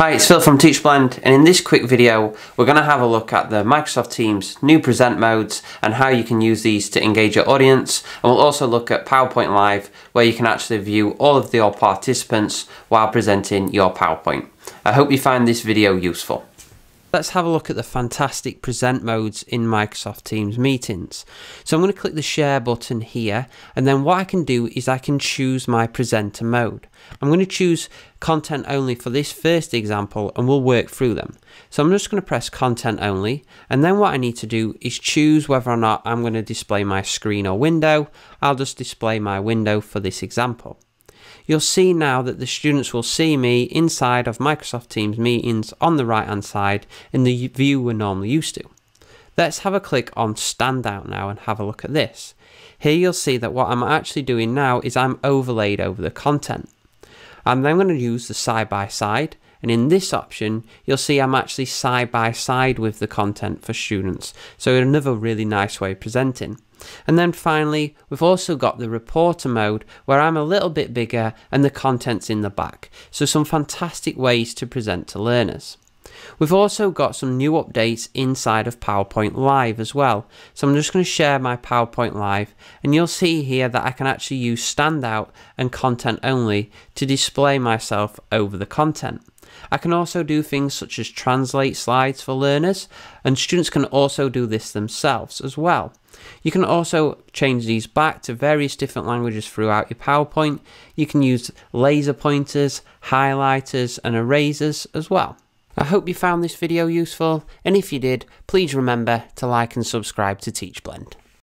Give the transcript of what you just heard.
Hi, it's Phil from TeachBlend and in this quick video we're going to have a look at the Microsoft Teams new present modes and how you can use these to engage your audience and we'll also look at PowerPoint Live where you can actually view all of your participants while presenting your PowerPoint. I hope you find this video useful. Let's have a look at the fantastic present modes in Microsoft Teams meetings. So I'm going to click the share button here and then what I can do is I can choose my presenter mode. I'm going to choose content only for this first example and we'll work through them. So I'm just going to press content only and then what I need to do is choose whether or not I'm going to display my screen or window. I'll just display my window for this example you'll see now that the students will see me inside of Microsoft Teams meetings on the right hand side in the view we're normally used to. Let's have a click on Standout now and have a look at this. Here you'll see that what I'm actually doing now is I'm overlaid over the content. I'm then going to use the side by side and in this option you'll see I'm actually side by side with the content for students so another really nice way of presenting. And then finally, we've also got the reporter mode where I'm a little bit bigger and the content's in the back. So some fantastic ways to present to learners. We've also got some new updates inside of PowerPoint Live as well. So I'm just going to share my PowerPoint Live and you'll see here that I can actually use standout and content only to display myself over the content. I can also do things such as translate slides for learners, and students can also do this themselves as well. You can also change these back to various different languages throughout your PowerPoint. You can use laser pointers, highlighters, and erasers as well. I hope you found this video useful, and if you did, please remember to like and subscribe to TeachBlend.